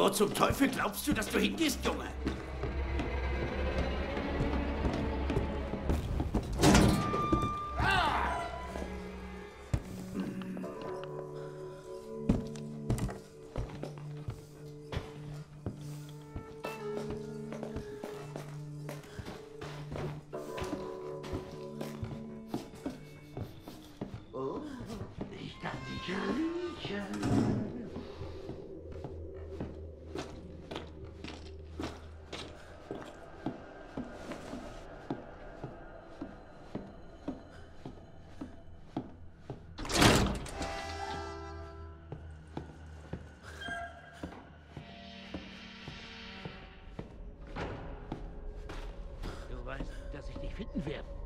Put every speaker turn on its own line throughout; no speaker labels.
Wo zum Teufel glaubst du, dass du hingehst, Junge?
Dich finden werde.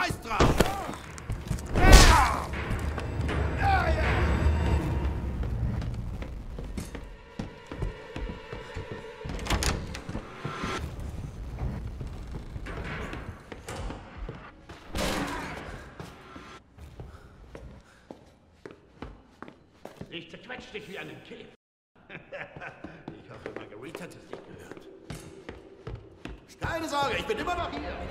Scheiß drauf!
Ich zerquetsch dich wie einen Käfer.
Ich hoffe, Marguerite hat es nicht gehört. Keine Sorge, ich bin immer noch hier.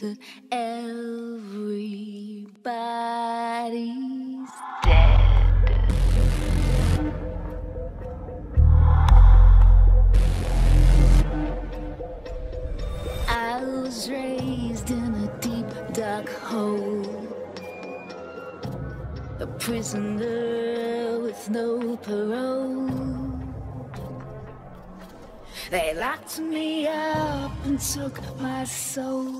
That everybody's dead. I was raised in a deep, dark hole. A prisoner with no parole. They locked me up and took my soul.